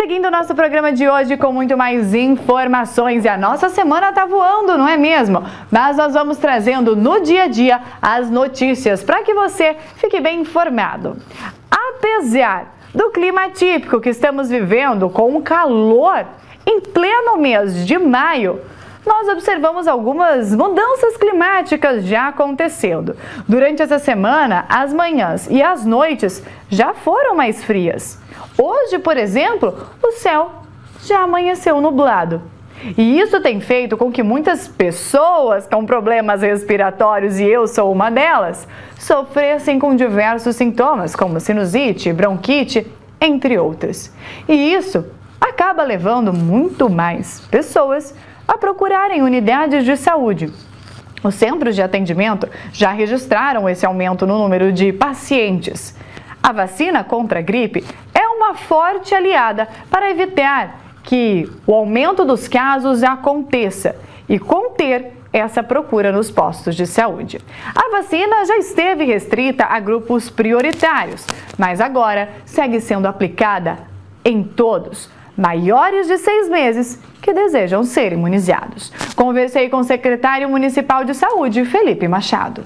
Seguindo o nosso programa de hoje com muito mais informações e a nossa semana tá voando, não é mesmo? Mas nós vamos trazendo no dia a dia as notícias para que você fique bem informado. Apesar do clima típico que estamos vivendo com o calor em pleno mês de maio, nós observamos algumas mudanças climáticas já acontecendo. Durante essa semana, as manhãs e as noites já foram mais frias. Hoje, por exemplo, o céu já amanheceu nublado. E isso tem feito com que muitas pessoas com problemas respiratórios, e eu sou uma delas, sofressem com diversos sintomas, como sinusite, bronquite, entre outros. E isso acaba levando muito mais pessoas a procurarem unidades de saúde. Os centros de atendimento já registraram esse aumento no número de pacientes. A vacina contra a gripe é uma forte aliada para evitar que o aumento dos casos aconteça e conter essa procura nos postos de saúde. A vacina já esteve restrita a grupos prioritários, mas agora segue sendo aplicada em todos maiores de seis meses que desejam ser imunizados. Conversei com o secretário municipal de saúde, Felipe Machado.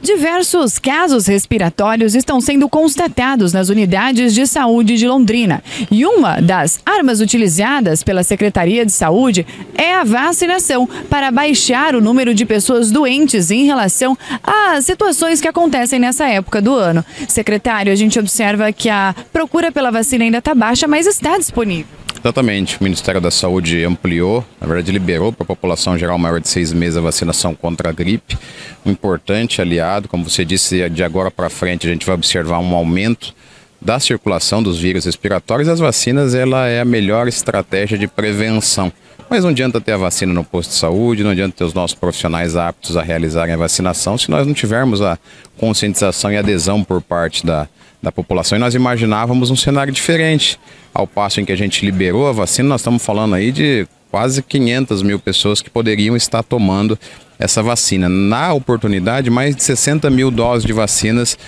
Diversos casos respiratórios estão sendo constatados nas unidades de saúde de Londrina. E uma das armas utilizadas pela Secretaria de Saúde é a vacinação para baixar o número de pessoas doentes em relação às situações que acontecem nessa época do ano. Secretário, a gente observa que a procura pela vacina ainda está baixa, mas está disponível. Exatamente. O Ministério da Saúde ampliou, na verdade liberou para a população geral maior de seis meses a vacinação contra a gripe. Um importante aliado, como você disse, de agora para frente a gente vai observar um aumento da circulação dos vírus respiratórios. As vacinas ela é a melhor estratégia de prevenção. Mas não adianta ter a vacina no posto de saúde, não adianta ter os nossos profissionais aptos a realizarem a vacinação se nós não tivermos a conscientização e adesão por parte da, da população. E nós imaginávamos um cenário diferente. Ao passo em que a gente liberou a vacina, nós estamos falando aí de quase 500 mil pessoas que poderiam estar tomando essa vacina. Na oportunidade, mais de 60 mil doses de vacinas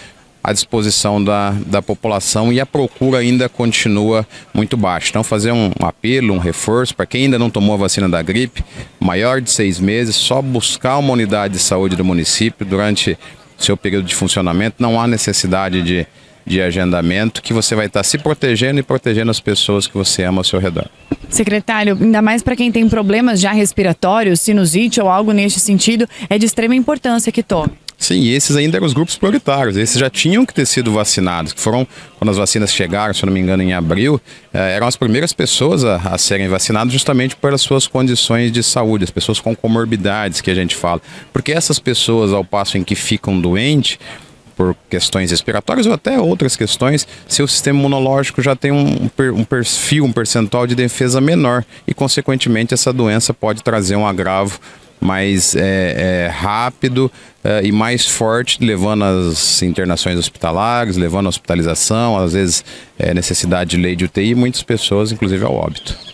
à disposição da, da população e a procura ainda continua muito baixa. Então, fazer um apelo, um reforço para quem ainda não tomou a vacina da gripe, maior de seis meses, só buscar uma unidade de saúde do município durante seu período de funcionamento. Não há necessidade de, de agendamento, que você vai estar se protegendo e protegendo as pessoas que você ama ao seu redor. Secretário, ainda mais para quem tem problemas já respiratórios, sinusite ou algo neste sentido, é de extrema importância que tome. Sim, esses ainda eram os grupos prioritários, esses já tinham que ter sido vacinados, que foram, quando as vacinas chegaram, se eu não me engano, em abril, eh, eram as primeiras pessoas a, a, serem vacinadas justamente pelas suas condições de saúde, as pessoas com comorbidades que a gente fala. Porque essas pessoas, ao passo em que ficam doentes, por questões respiratórias ou até outras questões, seu sistema imunológico já tem um, um perfil, um percentual de defesa menor e, consequentemente, essa doença pode trazer um agravo mais é, é, rápido é, e mais forte, levando as internações hospitalares, levando a hospitalização, às vezes é, necessidade de lei de UTI, muitas pessoas, inclusive, ao óbito.